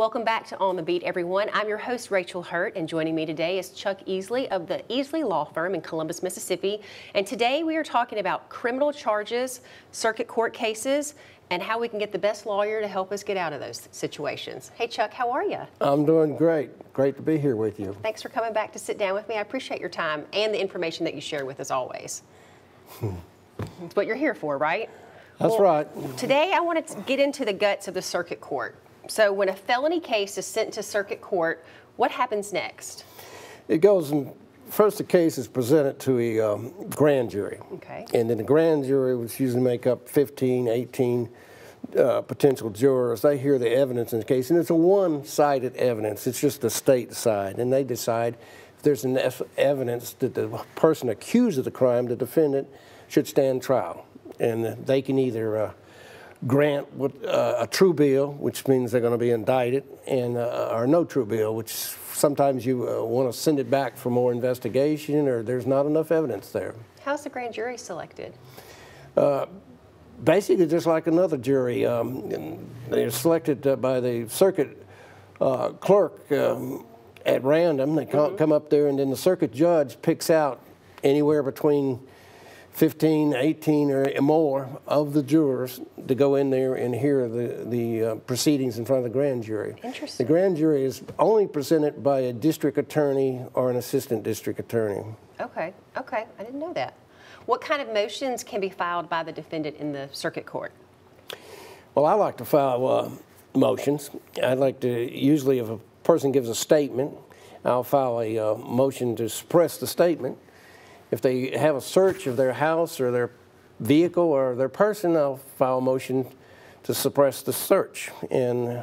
Welcome back to On the Beat, everyone. I'm your host, Rachel Hurt, and joining me today is Chuck Easley of the Easley Law Firm in Columbus, Mississippi. And today we are talking about criminal charges, circuit court cases, and how we can get the best lawyer to help us get out of those situations. Hey, Chuck, how are you? I'm doing great. Great to be here with you. Thanks for coming back to sit down with me. I appreciate your time and the information that you share with us always. It's what you're here for, right? That's well, right. Today I want to get into the guts of the circuit court. So when a felony case is sent to circuit court, what happens next? It goes and first the case is presented to a um, grand jury. Okay. And then the grand jury, which usually make up 15, 18 uh, potential jurors, they hear the evidence in the case, and it's a one-sided evidence. It's just the state side, and they decide if there's enough evidence that the person accused of the crime, the defendant, should stand trial. And they can either uh, grant what, uh, a true bill, which means they're going to be indicted, and uh, or no true bill, which sometimes you uh, want to send it back for more investigation, or there's not enough evidence there. How's the grand jury selected? Uh, basically, just like another jury, um, they're selected uh, by the circuit uh, clerk um, at random. They mm -hmm. come up there, and then the circuit judge picks out anywhere between 15, 18 or more of the jurors to go in there and hear the, the uh, proceedings in front of the grand jury. Interesting. The grand jury is only presented by a district attorney or an assistant district attorney. Okay, okay, I didn't know that. What kind of motions can be filed by the defendant in the circuit court? Well, I like to file uh, motions. I'd like to, usually if a person gives a statement, I'll file a uh, motion to suppress the statement if they have a search of their house or their vehicle or their person, I'll file a motion to suppress the search. In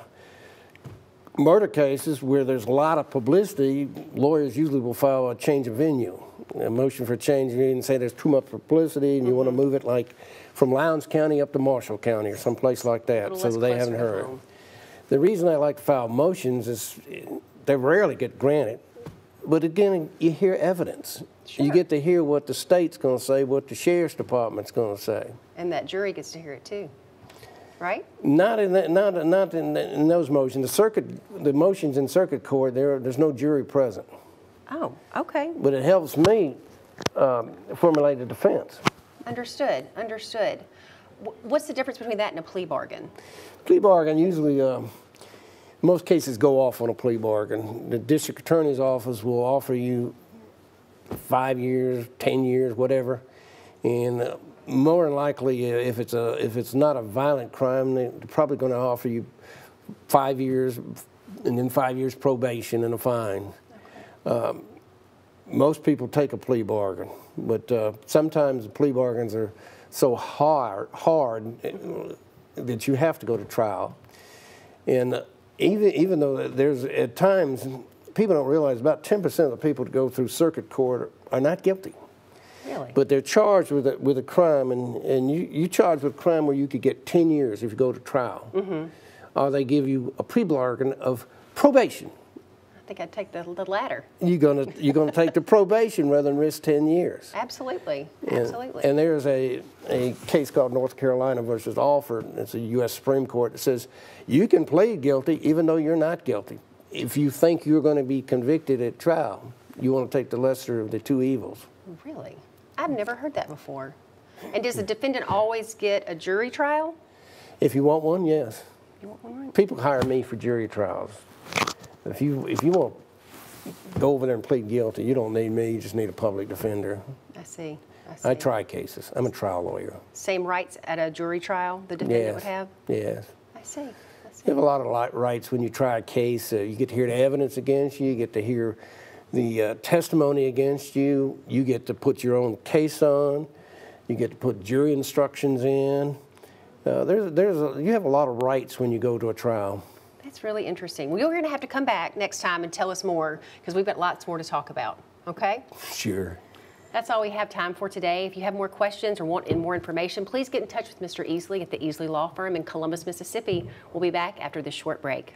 murder cases where there's a lot of publicity, lawyers usually will file a change of venue, a motion for change of venue and say there's too much publicity and you mm -hmm. want to move it like from Lowndes County up to Marshall County or someplace like that so they haven't heard. The reason I like to file motions is they rarely get granted but again, you hear evidence. Sure. You get to hear what the state's going to say, what the sheriff's department's going to say. And that jury gets to hear it too, right? Not in that, not not in, in those motions. The circuit, the motions in circuit court, there there's no jury present. Oh, okay. But it helps me um, formulate a defense. Understood. Understood. What's the difference between that and a plea bargain? Plea bargain usually. Um, most cases go off on a plea bargain. The district attorney's office will offer you five years, ten years, whatever, and uh, more than likely, uh, if it's a if it's not a violent crime, they're probably going to offer you five years, and then five years probation and a fine. Okay. Um, most people take a plea bargain, but uh, sometimes the plea bargains are so hard hard uh, that you have to go to trial, and even even though there's at times people don't realize about 10% of the people that go through circuit court are not guilty. Really? But they're charged with a, with a crime, and, and you, you charged with a crime where you could get 10 years if you go to trial. Mm -hmm. Or they give you a plea bargain of probation. I think I'd take the, the latter. You're gonna you're gonna take the probation rather than risk 10 years. Absolutely, and, absolutely. And there's a, a case called North Carolina versus Alford. It's a U.S. Supreme Court that says you can plead guilty even though you're not guilty. If you think you're going to be convicted at trial, you want to take the lesser of the two evils. Really? I've never heard that before. And does the defendant always get a jury trial? If you want one, yes. You want one, right? People hire me for jury trials. If you if you want to go over there and plead guilty, you don't need me. You just need a public defender. I see. I, see. I try cases. I'm a trial lawyer. Same rights at a jury trial the defendant yes. would have. Yes. I see. I see. You have a lot of rights when you try a case. Uh, you get to hear the evidence against you. You get to hear the uh, testimony against you. You get to put your own case on. You get to put jury instructions in. Uh, there's, there's a, you have a lot of rights when you go to a trial. That's really interesting. Well, you're going to have to come back next time and tell us more because we've got lots more to talk about. Okay? Sure. That's all we have time for today. If you have more questions or want more information, please get in touch with Mr. Easley at the Easley Law Firm in Columbus, Mississippi. We'll be back after this short break.